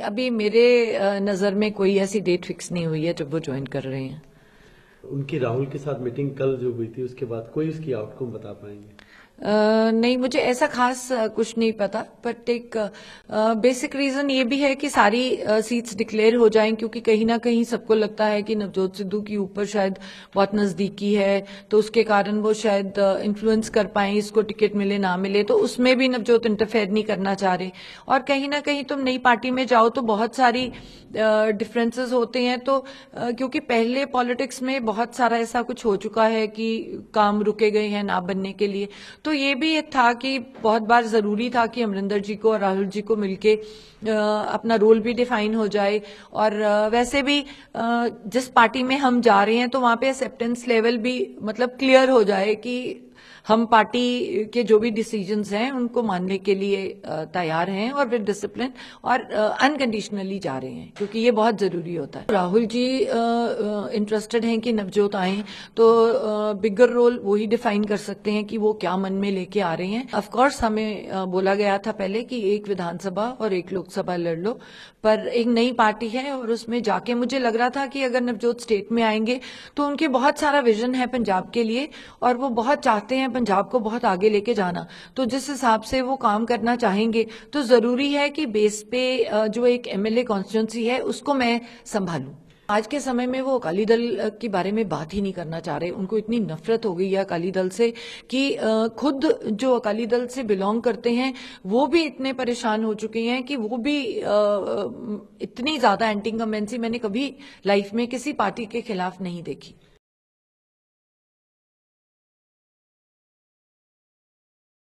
अभी मेरे नज़र में कोई ऐसी डेट फिक्स नहीं हुई है जब वो ज्वाइन कर रहे हैं। उनकी राहुल के साथ मीटिंग कल जो हुई थी, उसके बाद कोई उसकी आउटकम बता पाएँगे? नहीं, मुझे ऐसा खास कुछ नहीं पता बट एक बेसिक रीजन ये भी है कि सारी सीट्स डिक्लेयर हो जाएँ, क्योंकि कहीं ना कहीं सबको लगता है कि नवजोत सिद्धू की ऊपर शायद बहुत नजदीकी है तो उसके कारण वो शायद इन्फ्लुएंस कर पाए, इसको टिकट मिले, ना मिले तो उसमें भी नवजोत इंटरफेयर नहीं करना चाह रहे। और कहीं ना कहीं तुम नई पार्टी में जाओ तो बहुत सारी डिफरेंसेस होते हैं तो क्योंकि पहले पॉलिटिक्स में बहुत सारा ऐसा कुछ हो चुका है कि काम रुके गए हैं ना बनने के लिए तो ये भी एक था कि बहुत बार ज़रूरी था कि अमरिंदर जी को और राहुल जी को मिलके अपना रोल भी डिफाइन हो जाए। और वैसे भी जिस पार्टी में हम जा रहे हैं तो वहाँ पे एक्सेप्टेंस लेवल भी मतलब क्लियर हो जाए कि हम पार्टी के जो भी डिसीजंस हैं, उनको मानने के लिए तैयार हैं और विद डिसिप्लिन और अनकंडीशनली जा रहे हैं, क्योंकि ये बहुत ज़रूरी होता है। राहुल जी इंटरेस्टेड हैं कि नवजोत आए तो बिगर रोल वो ही डिफाइन कर सकते हैं कि वो क्या मन में लेके आ रहे हैं। ऑफ़ कोर्स हमें बोला गया था पहले कि एक विधानसभा और एक लोकसभा लड़ लो, पर एक नई पार्टी है और उसमें जाके मुझे लग रहा था कि अगर नवजोत स्टेट में आएँगे तो उनके बहुत सारा विजन है पंजाब के लिए और वो बहुत चाहते हैं पंजाब को बहुत आगे लेके जाना तो जिस हिसाब से वो काम करना चाहेंगे तो ज़रूरी है कि बेस पे जो एक एमएलए कॉन्स्टिट्यूंसी है, उसको मैं संभालूं। आज के समय में वो अकाली दल के बारे में बात ही नहीं करना चाह रहे। उनको इतनी नफरत हो गई है अकाली दल से कि खुद जो अकाली दल से बिलोंग करते हैं, वो भी इतने परेशान हो चुके हैं कि वो भी इतनी ज़्यादा एंटी इंकम्बेंसी मैंने कभी लाइफ में किसी पार्टी के खिलाफ नहीं देखी।